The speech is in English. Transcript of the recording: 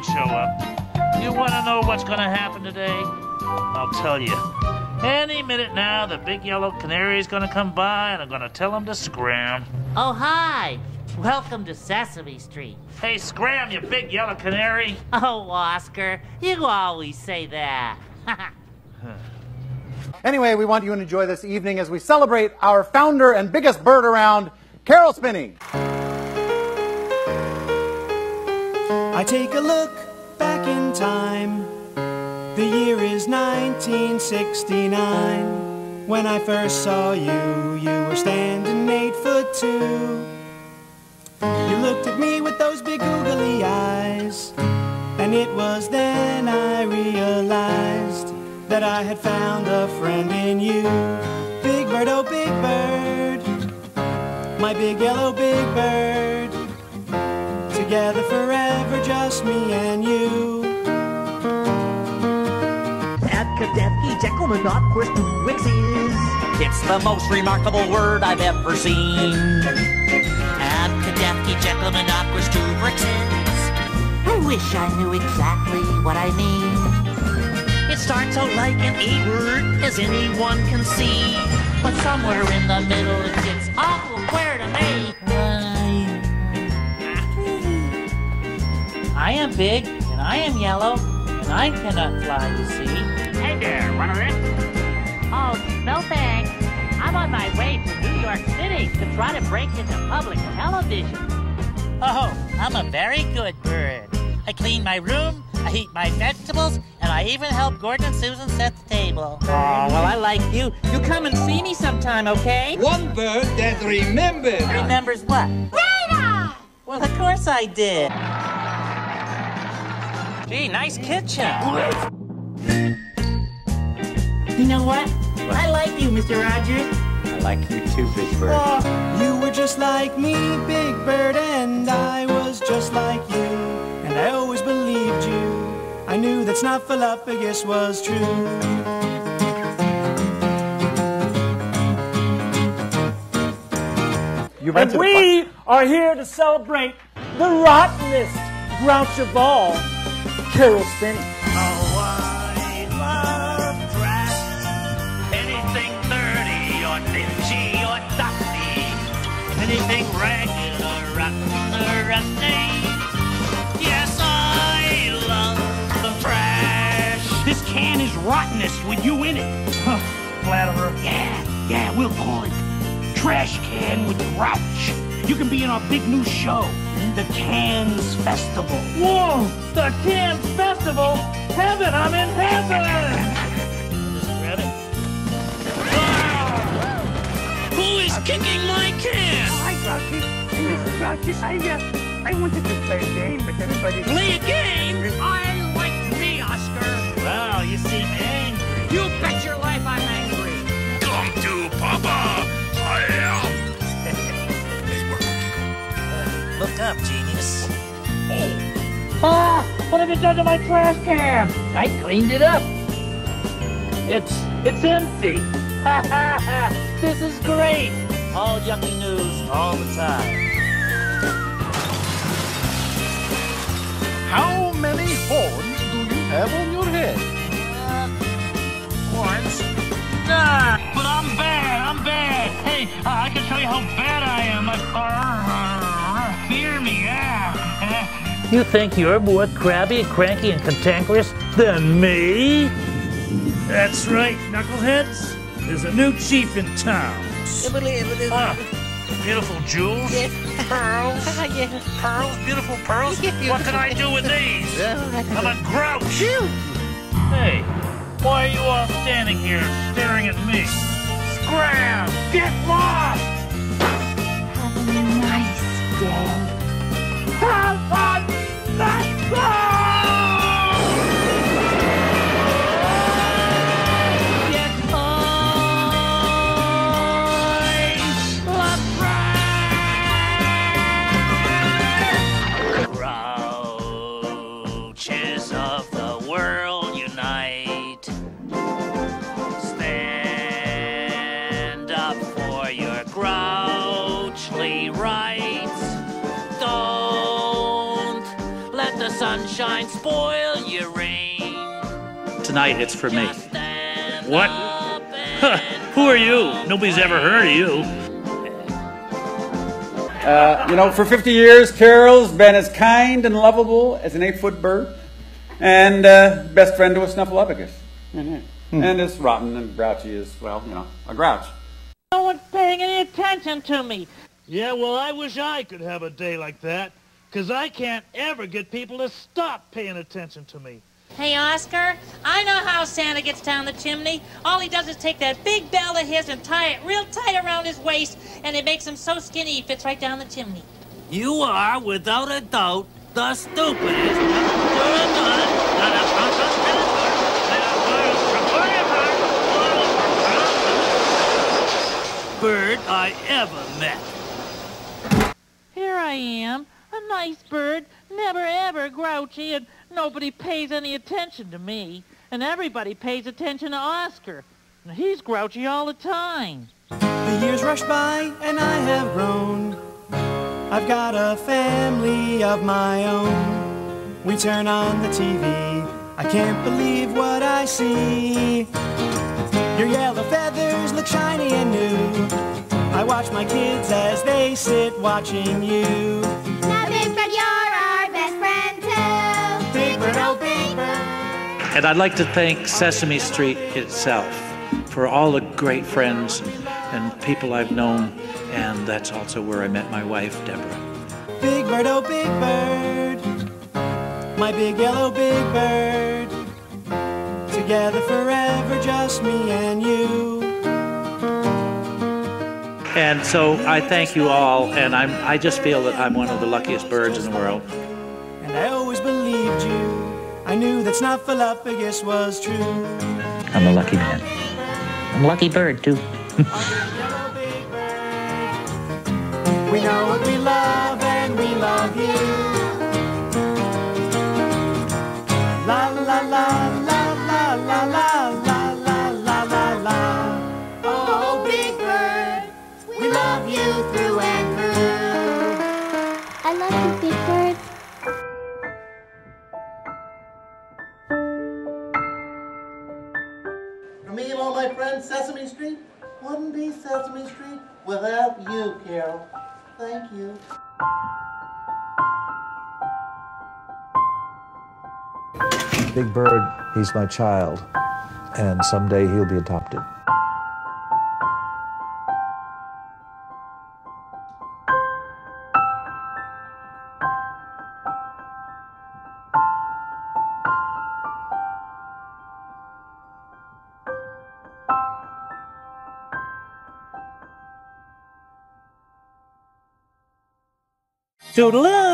you'd show up. You want to know what's going to happen today? I'll tell you. Any minute now, the big yellow canary is going to come by, and I'm going to tell him to scram. Oh, hi. Welcome to Sesame Street. Hey, scram, you big yellow canary. Oh, Oscar, you always say that. Anyway, we want you to enjoy this evening as we celebrate our founder and biggest bird around, Caroll Spinney. I take a look back in time. The year is 1969. When I first saw you, you were standing eight foot two. You looked at me with those big googly eyes. And it was then I realized that I had found a friend in you. Big bird, oh big bird, my big yellow big bird. Together forever, just me and you. Abkadabky, Jekyllmanocquist, It's the most remarkable word I've ever seen. Abkadabky, Jekyllmanocquist, two Brixes. I wish I knew exactly what I mean. It starts out like an A word, as anyone can see. But somewhere in the middle it gets awful I am big, and I am yellow, and I cannot fly, you see. Hey there, one of this? Oh, no thanks. I'm on my way to New York City to try to break into public television. Oh, I'm a very good bird. I clean my room, I eat my vegetables, and I even help Gordon and Susan set the table. Oh, well, I like you. You come and see me sometime, okay? One bird that remembers. Remembers what? Radar! Well, of course I did. Gee, nice kitchen. You know what? I like you, Mr. Rogers. I like you too, Big Bird. Oh, you were just like me, Big Bird, and I was just like you. And I always believed you. I knew that Snuffleupagus was true. You And rented a we are here to celebrate the rottenest grouch of all, Caroll. Oh, I love trash. Anything dirty or dingy or dusty. Anything or rusty. Yes, I love the trash. This can is rottenest with you in it. Huh, Flatterer. Yeah, yeah, we'll call it Trash Can with Grouch. You can be in our big new show, the Cans Festival. Whoa! The Cannes Festival! Heaven, I'm in heaven! Just grab it. Who is kicking my can? Hi, Grouchy. Hey, Mr. Grouchy. I, uh, I wanted to play a game with everybody. Play a game? I like me, Oscar. Wow, you seem angry. You bet your life I'm angry. Come to Papa. Up, genius. Ah! What have you done to my trash can? I cleaned it up. It's it's empty. Ha ha ha! This is great. All yucky news all the time. How many horns do you have on your head? Uh, Horns? Nah, but I'm bad. I'm bad. Hey, uh, I can tell you how bad I am. Uh, uh, You think you're more crabby and cranky and cantankerous than me? That's right, knuckleheads. There's a new chief in town. Ah, beautiful jewels. Pearls. Pearls, beautiful pearls. What can I do with these? I'm a grouch. Hey, why are you all standing here staring at me? Scram! Get lost! Your. Don't the sunshine spoil your rain. Tonight it's for me. What? Who are you? Nobody's ever heard of you. Uh, you know, for 50 years, Caroll's been as kind and lovable as an eight-foot bird, and uh, best friend to a snuffleupagus. Mm-hmm. And as rotten and grouchy as, well, you know, a grouch. No one's paying any attention to me. Yeah, well, I wish I could have a day like that, because I can't ever get people to stop paying attention to me. Hey, Oscar, I know how Santa gets down the chimney. All he does is take that big bell of his and tie it real tight around his waist, and it makes him so skinny he fits right down the chimney. You are, without a doubt, the stupidest. bird I ever met. I am, a nice bird, never ever grouchy, and nobody pays any attention to me. And everybody pays attention to Oscar. And He's grouchy all the time. The years rush by and I have grown. I've got a family of my own. We turn on the TV. I can't believe what I see. Your yellow feathers look shiny and new. I watch my kids as they sit watching you. Now, Big Bird, you're our best friend too. Big Bird, oh Big Bird. And I'd like to thank Sesame Street itself for all the great friends and, and people I've known, and that's also where I met my wife, Deborah. Big Bird, oh Big Bird. My big yellow Big Bird. Together forever, just me and you. And so I thank you all, and I'm, I just feel that I'm one of the luckiest birds in the world. And I always believed you. I knew that Snuffleupagus was true. I'm a lucky man. I'm a lucky bird, too. We know what we love and we love you. La la la la la For me and all my friends, Sesame Street wouldn't be Sesame Street without you, Caroll. Thank you. Big Bird, he's my child, and someday he'll be adopted. Toodaloo!